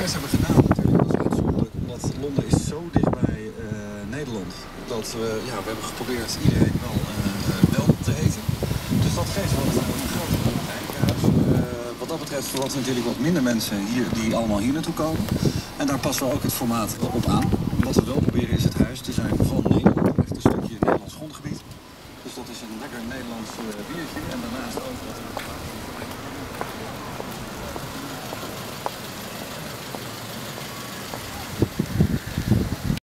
expres hebben gedaan natuurlijk. Dat is uitzonderlijk, Londen is zo dichtbij uh, Nederland. Dat we, ja, we hebben geprobeerd iedereen wel, eh, eh, wel te eten. Dus dat geeft wel een grote praktijkhuis. wat dat betreft verwachten natuurlijk wat minder mensen hier, die allemaal hier naartoe komen. En daar passen we ook het formaat op aan. Wat we wel proberen is het huis te zijn van Nederland. Echt een stukje Nederlands grondgebied. Dus dat is een lekker Nederlands biertje. En daarna